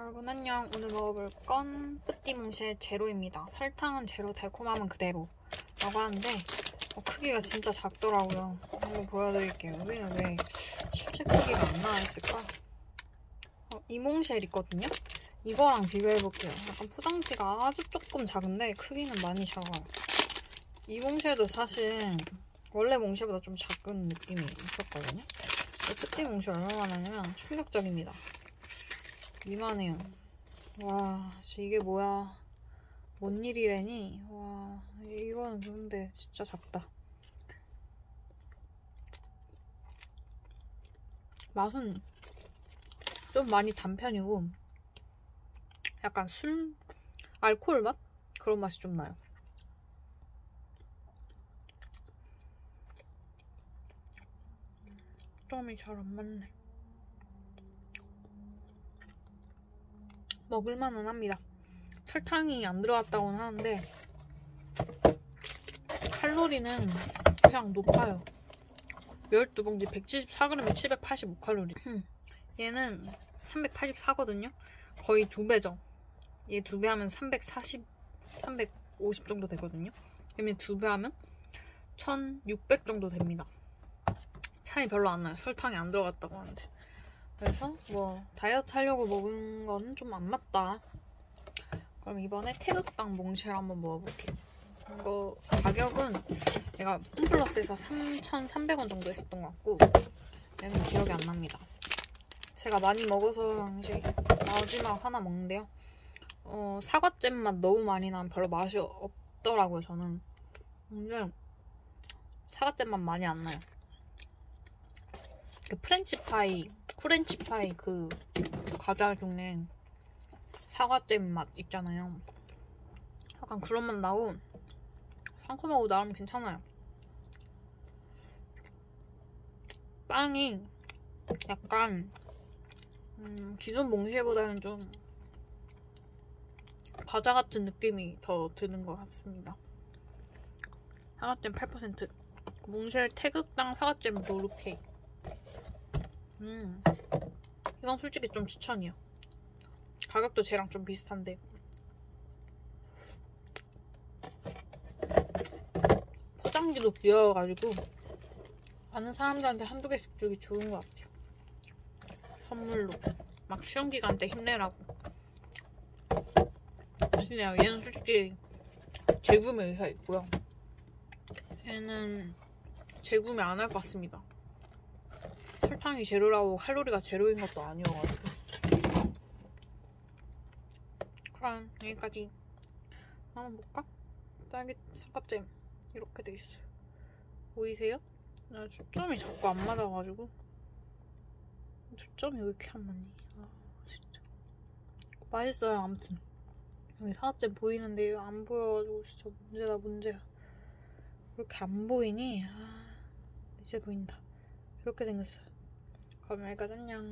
여러분 안녕. 오늘 먹어볼 건 뿌띠뭉실 제로입니다. 설탕은 제로, 달콤함은 그대로 라고 하는데 어, 크기가 진짜 작더라고요. 한번 보여드릴게요. 여기는 왜 실제 크기가 안 나와 있을까? 어, 이몽쉘 있거든요? 이거랑 비교해볼게요. 약간 포장지가 아주 조금 작은데 크기는 많이 작아요. 이몽쉘도 사실 원래 몽쉘보다 좀 작은 느낌이 있었거든요. 뿌띠뭉실 얼마나 나냐면 충격적입니다. 이만해요. 와, 이게 뭐야. 뭔 일이래니? 와, 이거는 근데 진짜 작다. 맛은 좀 많이 단 편이고, 약간 술, 알코올 맛? 그런 맛이 좀 나요. 점이 잘 안 맞네. 먹을만은 합니다. 설탕이 안 들어갔다고는 하는데 칼로리는 그냥 높아요. 12봉지 174g에 785칼로리. 얘는 384거든요. 거의 두 배죠. 얘 두 배 하면 340, 350 정도 되거든요. 얘는 두배 하면 1600 정도 됩니다. 차이 별로 안 나요. 설탕이 안 들어갔다고 하는데. 그래서 뭐 다이어트 하려고 먹은 거는 좀안 맞다. 그럼 이번에 태극당 몽쉘 한번 먹어볼게요. 이거 가격은 얘가 홈플러스에서 3,300원 정도 했었던 것 같고 얘는 기억이 안 납니다. 제가 많이 먹어서 이제 마지막 하나 먹는데요. 어, 사과잼 맛 너무 많이 나면 별로 맛이 없더라고요, 저는. 근데 사과잼 맛 많이 안 나요. 그 프렌치파이, 프렌치파이 그 과자 중에 사과잼 맛 있잖아요. 약간 그런 맛 나고 상큼하고 나름 괜찮아요. 빵이 약간 음, 기존 몽쉘보다는 좀 과자 같은 느낌이 더 드는 것 같습니다. 사과잼 8% 몽쉘 태극당 사과잼 노루케이크 음, 이건 솔직히 좀 추천이요. 가격도 쟤랑 좀 비슷한데. 포장지도 귀여워가지고 많은 사람들한테 한두 개씩 주기 좋은 것 같아요. 선물로. 막 시험 기간 때 힘내라고. 아시네요. 얘는 솔직히 재구매 의사 있고요. 얘는 재구매 안 할 것 같습니다. 설탕이 제로라고 칼로리가 제로인 것도 아니어가지고. 그럼 여기까지 한번 볼까? 딸기 사과잼. 이렇게 돼 있어요. 보이세요? 나 초점이 자꾸 안 맞아가지고. 초점이 왜 이렇게 안 맞니? 아 진짜. 맛있어요 아무튼. 여기 사과잼 보이는데 안 보여가지고 진짜 문제다 문제야. 왜 이렇게 안 보이니? 아 이제 보인다. 이렇게 생겼어요 그럼 여기까지 안녕